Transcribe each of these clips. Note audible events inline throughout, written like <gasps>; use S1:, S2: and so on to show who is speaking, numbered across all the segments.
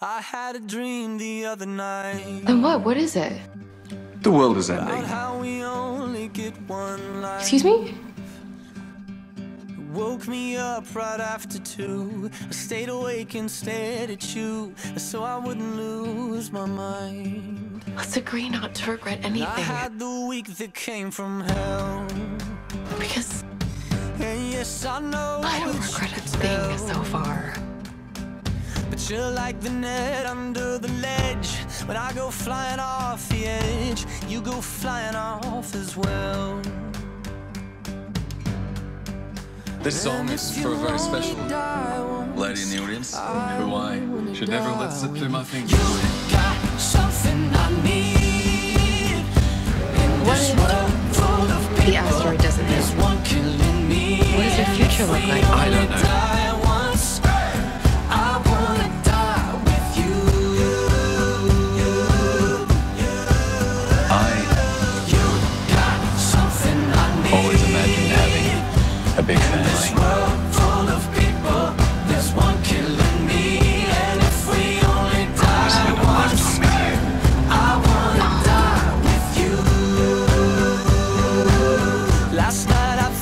S1: I had a dream the other night
S2: Then what? What is it?
S3: The world is ending.
S1: how we only get one life.
S2: Excuse me?
S1: Woke me up right after two. I stayed awake and stared at you so I wouldn't lose my mind.
S2: Let's agree not to regret anything.
S1: I
S2: anything.
S1: had the week that came from hell.
S2: Because
S1: And yes, I know
S2: I don't
S1: that
S2: regret a thing so far.
S1: But you're like the net under the ledge. When I go flying off the edge, you go flying off as well.
S3: This song is for a very special lady in the audience who I should never let slip through my fingers.
S1: Got something I need. In
S2: What
S1: this
S2: if
S1: world full of
S2: The asteroid doesn't
S1: there's
S2: hit.
S1: one killing me.
S2: What does your future look like?
S3: I don't know.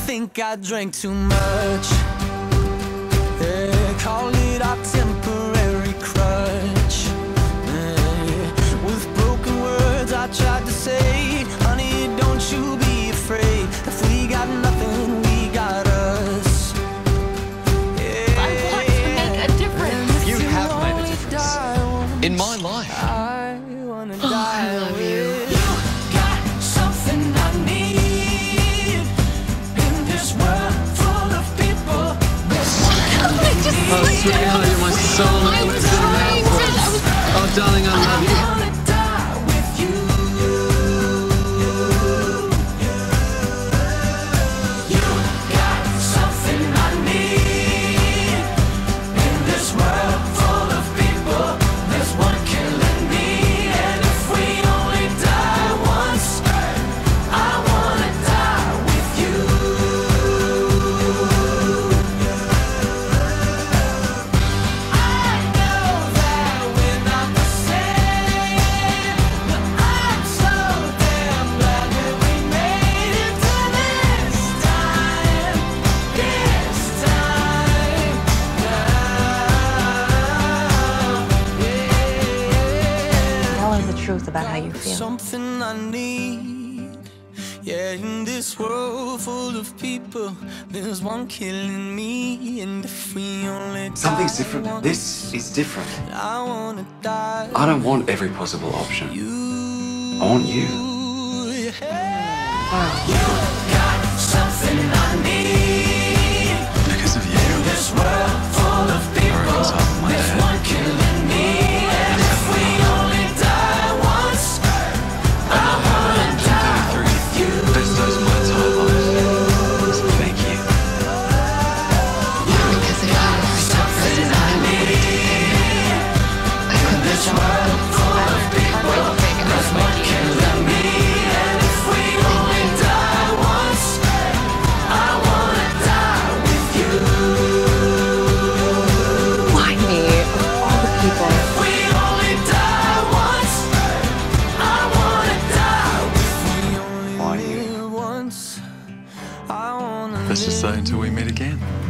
S1: Think I drank too much. Yeah, call it our temporary crutch. Yeah, with broken words I tried to say, honey, don't you be afraid. If we got nothing, we got us. Yeah.
S2: I want to make a difference.
S3: You have made a difference. In my life.
S1: I wanna die <gasps>
S3: sweetheart, you're my soulmate.
S2: Truth about how you feel.
S1: Something I need. Yeah, in this world full of people, there's one killing me, and if we only
S4: Something's different.
S1: once,
S4: This is different.
S1: I wanna die.
S4: I don't want every possible option.
S1: You.
S4: I want you.
S1: Yeah.
S2: Wow. just say until we meet again.